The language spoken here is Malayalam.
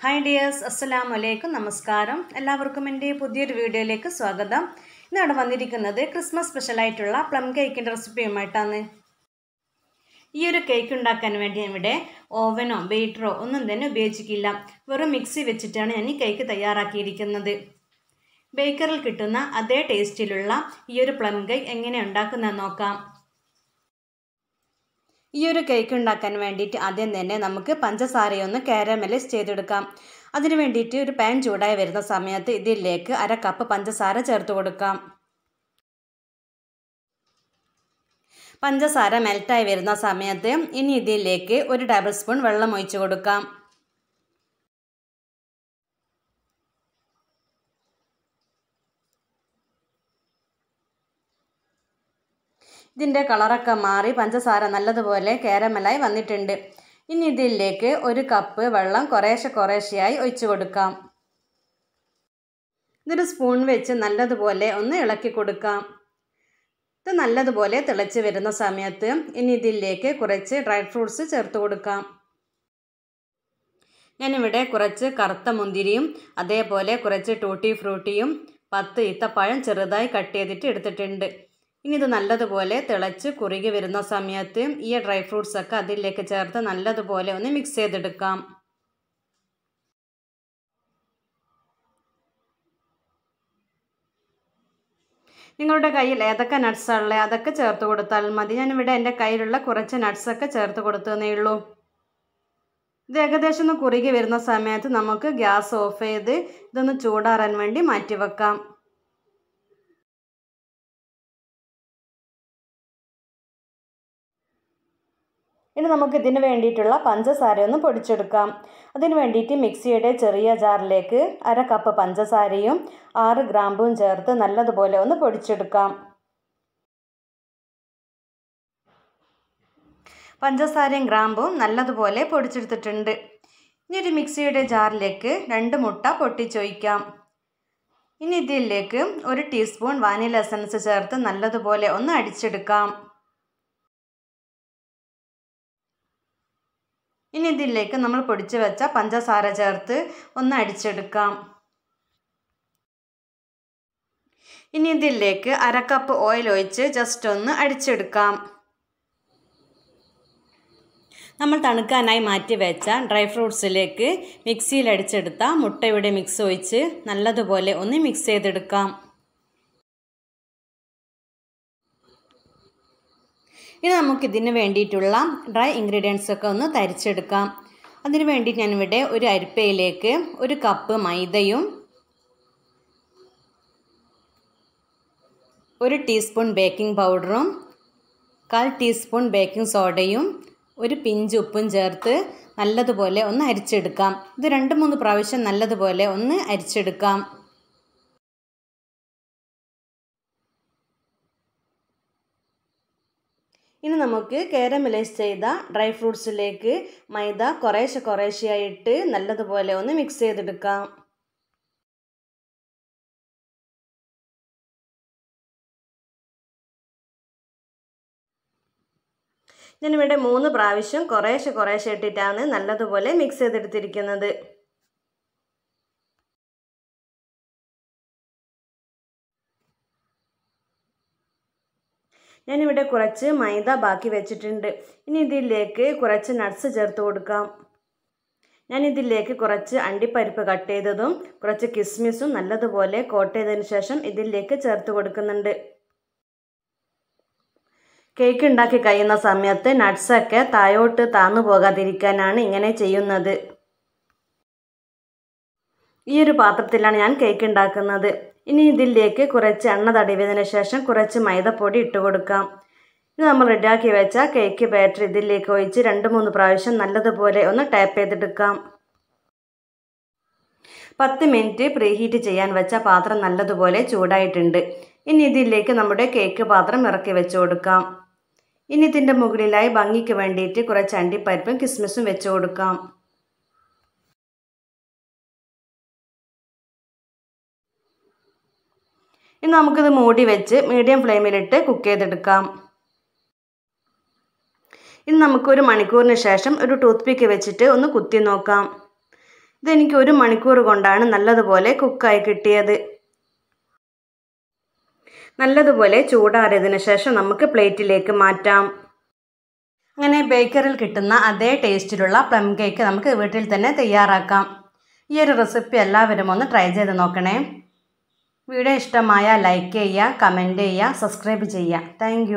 ഹായ് ഡിയേഴ്സ് അസ്സലാമു വലൈക്കും നമസ്കാരം എല്ലാവർക്കും എന്റെ പുതിയൊരു വീഡിയോയിലേക്ക് സ്വാഗതം. ഇന്ന് അവിടെ വന്നിരിക്കുന്നത് ക്രിസ്മസ് സ്പെഷ്യലായിട്ടുള്ള പ്ലം കേക്കിന്റെ റെസിപ്പിയുമായിട്ടാണ് ഈ ഒരു കേക്ക് ഉണ്ടാക്കാൻ വേണ്ടി ഞാൻ ഇവിടെ ഓവനോ ബീറ്ററോ ഒന്നും തന്നെ ഉപയോഗിച്ചിട്ടില്ല. വെറും മിക്സി വെച്ചിട്ടാണ് ഞാൻ ഈ കേക്ക് തയ്യാറാക്കിയിരിക്കുന്നത്. ബേക്കറിൽ കിട്ടുന്ന അതേ ടേസ്റ്റിലുള്ള ഈ ഒരു പ്ലം കേക്ക് എങ്ങനെ ഉണ്ടാക്കുന്നത് നോക്കാം. ഈ ഒരു കേക്ക് ഉണ്ടാക്കാൻ വേണ്ടിയിട്ട് ആദ്യം തന്നെ നമുക്ക് പഞ്ചസാരയൊന്ന് കാരമലൈസ് ചെയ്തെടുക്കാം. അതിന് വേണ്ടിയിട്ട് ഒരു പാൻ ചൂടായി വരുന്ന സമയത്ത് ഇതിലേക്ക് അര കപ്പ് പഞ്ചസാര ചേർത്ത് കൊടുക്കാം. പഞ്ചസാര മെൽറ്റായി വരുന്ന സമയത്ത് ഇനി ഇതിലേക്ക് ഒരു ടേബിൾ സ്പൂൺ വെള്ളം ഒഴിച്ചു കൊടുക്കാം. ഇതിന്റെ കളറൊക്കെ മാറി പഞ്ചസാര നല്ലതുപോലെ കാരമലായി വന്നിട്ടുണ്ട്. ഇനി ഇതിലേക്ക് ഒരു കപ്പ് വെള്ളം കുറേശ്ശെ കുറേശ്ശെയായി ഒഴിച്ചു കൊടുക്കാം. ഇതൊരു സ്പൂൺ വെച്ച് നല്ലതുപോലെ ഒന്ന് ഇളക്കി കൊടുക്കാം. ഇത് നല്ലതുപോലെ തിളച്ച് വരുന്ന സമയത്ത് ഇനി ഇതിലേക്ക് കുറച്ച് ഡ്രൈ ഫ്രൂട്ട്സ് ചേർത്ത് കൊടുക്കാം. ഞാനിവിടെ കുറച്ച് കറുത്ത മുന്തിരിയും അതേപോലെ കുറച്ച് ടൂട്ടി ഫ്രൂട്ടിയും പത്ത് ഈത്തപ്പഴം ചെറുതായി കട്ട് ചെയ്തിട്ട് എടുത്തിട്ടുണ്ട്. ഇനി ഇത് നല്ലതുപോലെ തിളച്ച് കുറുകി വരുന്ന സമയത്ത് ഈ ഡ്രൈ ഫ്രൂട്ട്സ് ഒക്കെ അതിലേക്ക് ചേർത്ത് നല്ലതുപോലെ ഒന്ന് മിക്സ് ചെയ്തെടുക്കാം. നിങ്ങളുടെ കയ്യിൽ ഏതൊക്കെ നട്സ് ഉള്ളത് അതൊക്കെ ചേർത്ത് കൊടുത്താൽ മതി. ഞാനിവിടെ എന്റെ കയ്യിലുള്ള കുറച്ച് നട്ട്സൊക്കെ ചേർത്ത് കൊടുത്തതേ ഉള്ളൂ. ഇത് ഏകദേശം ഒന്ന് കുറുകി വരുന്ന സമയത്ത് നമുക്ക് ഗ്യാസ് ഓഫ് ചെയ്ത് ഇതൊന്ന് ചൂടാറാൻ വേണ്ടി മാറ്റി വെക്കാം ഇനി നമുക്ക് ഇതിന് വേണ്ടിയിട്ടുള്ള പഞ്ചസാര ഒന്ന് പൊടിച്ചെടുക്കാം. അതിന് വേണ്ടിയിട്ട് മിക്സിയുടെ ചെറിയ ജാറിലേക്ക് അര കപ്പ് പഞ്ചസാരയും ആറ് ഗ്രാമ്പും ചേർത്ത് നല്ലതുപോലെ ഒന്ന് പൊടിച്ചെടുക്കാം. പഞ്ചസാരയും ഗ്രാമ്പും നല്ലതുപോലെ പൊടിച്ചെടുത്തിട്ടുണ്ട്. ഇനി ഒരു മിക്സിയുടെ ജാറിലേക്ക് രണ്ട് മുട്ട പൊട്ടിച്ചൊഴിക്കാം. ഇനി ഇതിലേക്ക് ഒരു ടീസ്പൂൺ വാനില എസൻസ് ചേർത്ത് നല്ലതുപോലെ ഒന്ന് അടിച്ചെടുക്കാം. ഇനി ഇതിലേക്ക് നമ്മൾ പൊടിച്ച് വെച്ച പഞ്ചസാര ചേർത്ത് ഒന്ന് അടിച്ചെടുക്കാം. ഇനി ഇതിലേക്ക് അര കപ്പ് ഓയിൽ ഒഴിച്ച് ജസ്റ്റ് ഒന്ന് അടിച്ചെടുക്കാം. നമ്മൾ തണുക്കാനായി മാറ്റി വെച്ച ഡ്രൈ ഫ്രൂട്ട്സിലേക്ക് മിക്സിയിൽ അടിച്ചെടുത്ത മുട്ടയുടെ മിക്സ് ഒഴിച്ച് നല്ലതുപോലെ ഒന്ന് മിക്സ് ചെയ്തെടുക്കാം. ഇനി നമുക്കിതിന് വേണ്ടിയിട്ടുള്ള ഡ്രൈ ഇൻഗ്രീഡിയൻസ് ഒക്കെ ഒന്ന് തരിച്ചെടുക്കാം. അതിന് വേണ്ടി ഞാനിവിടെ ഒരു അരിപ്പയിലേക്ക് ഒരു കപ്പ് മൈദയും ഒരു ടീസ്പൂൺ ബേക്കിംഗ് പൗഡറും കാൽ ടീസ്പൂൺ ബേക്കിംഗ് സോഡയും ഒരു പിഞ്ച് ഉപ്പും ചേർത്ത് നല്ലതുപോലെ ഒന്ന് അരിച്ചെടുക്കാം. ഇത് രണ്ട് മൂന്ന് പ്രാവശ്യം നല്ലതുപോലെ ഒന്ന് അരിച്ചെടുക്കാം. ഇനി നമുക്ക് കാരമലൈസ് ചെയ്ത ഡ്രൈ ഫ്രൂട്ട്സിലേക്ക് മൈദ കുറേശ്ശെ കുറേശ്ശെയായിട്ട് നല്ലതുപോലെ ഒന്ന് മിക്സ് ചെയ്തെടുക്കാം. ഞാനിവിടെ മൂന്ന് പ്രാവശ്യം കുറേശ്ശെ കുറേശ്ശെ ഇട്ടിട്ടാണ് നല്ലതുപോലെ മിക്സ് ചെയ്തെടുത്തിരിക്കുന്നത്. ഞാനിവിടെ കുറച്ച് മൈദ ബാക്കി വെച്ചിട്ടുണ്ട്. ഇനി ഇതിലേക്ക് കുറച്ച് നട്ട്സ് ചേർത്ത് കൊടുക്കാം. ഞാനിതിലേക്ക് കുറച്ച് അണ്ടിപ്പരിപ്പ് കട്ട് ചെയ്തതും കുറച്ച് കിസ്മിസും നല്ലതുപോലെ കോട്ട് ചെയ്തതിന് ശേഷം ഇതിലേക്ക് ചേർത്ത് കൊടുക്കുന്നുണ്ട്. കേക്ക് ഉണ്ടാക്കി കഴിയുന്ന സമയത്ത് നട്ട്സൊക്കെ താഴോട്ട് താന്നു പോകാതിരിക്കാനാണ് ഇങ്ങനെ ചെയ്യുന്നത്. ഈ ഒരു പാത്രത്തിലാണ് ഞാൻ കേക്ക് ഉണ്ടാക്കുന്നത്. ഇനി ഇതിലേക്ക് കുറച്ച് എണ്ണ തടവിയതിന് ശേഷം കുറച്ച് മൈദപ്പൊടി ഇട്ട് കൊടുക്കാം. ഇത് നമ്മൾ റെഡിയാക്കി വെച്ച കേക്ക് ബാറ്റർ ഇതിലേക്ക് ഒഴിച്ച് രണ്ട് മൂന്ന് പ്രാവശ്യം നല്ലതുപോലെ ഒന്ന് ടാപ്പ് ചെയ്തെടുക്കാം. പത്ത് മിനിറ്റ് പ്രീഹീറ്റ് ചെയ്യാൻ വെച്ച പാത്രം നല്ലതുപോലെ ചൂടായിട്ടുണ്ട്. ഇനി ഇതിലേക്ക് നമ്മുടെ കേക്ക് പാത്രം ഇറക്കി വെച്ച് കൊടുക്കാം. ഇനി ഇതിന്റെ മുകളിലായി ഭംഗിക്ക് വേണ്ടിയിട്ട് കുറച്ച് അണ്ടിപ്പരിപ്പും കിസ്മിസും വെച്ച് കൊടുക്കാം. ഇനി നമുക്കിത് മൂടി വെച്ച് മീഡിയം ഫ്ലെയിമിലിട്ട് കുക്ക് ചെയ്തെടുക്കാം. ഇനി നമുക്കൊരു മണിക്കൂറിന് ശേഷം ഒരു ടൂത്ത് പിക്ക് വെച്ചിട്ട് ഒന്ന് കുത്തി നോക്കാം. ഇതെനിക്ക് ഒരു മണിക്കൂർ കൊണ്ടാണ് നല്ലതുപോലെ കുക്കായി കിട്ടിയത്. നല്ലതുപോലെ ചൂടാറിയതിന് ശേഷം നമുക്ക് പ്ലേറ്റിലേക്ക് മാറ്റാം. അങ്ങനെ ബേക്കറിൽ കിട്ടുന്ന അതേ ടേസ്റ്റിലുള്ള പ്ലം കേക്ക് നമുക്ക് വീട്ടിൽ തന്നെ തയ്യാറാക്കാം. ഈ ഒരു റെസിപ്പി എല്ലാവരും ഒന്ന് ട്രൈ ചെയ്ത് നോക്കണേ. വീഡിയോ ഇഷ്ടമായാൽ ലൈക്ക് ചെയ്യുക കമന്റ് ചെയ്യുക സബ്സ്ക്രൈബ് ചെയ്യുക. താങ്ക്